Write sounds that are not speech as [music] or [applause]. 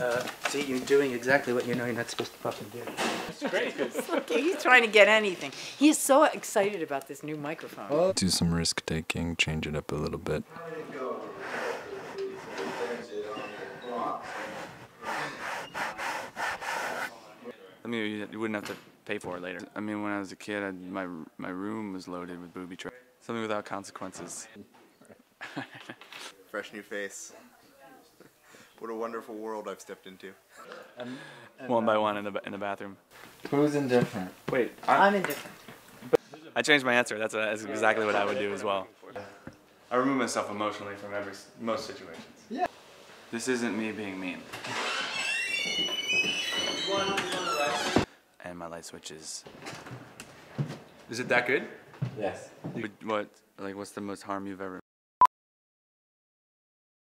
Uh, see, you're doing exactly what you know you're not supposed to fucking do. That's great. [laughs] Okay, he's trying to get anything. He is so excited about this new microphone. Do some risk taking, change it up a little bit. I mean, you, you wouldn't have to pay for it later. I mean, when I was a kid, I, my my room was loaded with booby traps. Something without consequences. [laughs] Fresh new face. What a wonderful world I've stepped into. one by um, one in the in the bathroom. Who's indifferent? Wait, I, I'm indifferent. I changed my answer. That's, uh, that's exactly what I would do as well. I remove myself emotionally from every most situations. Yeah. This isn't me being mean. And my light switches. Is it that good? Yes. What, what like what's the most harm you've ever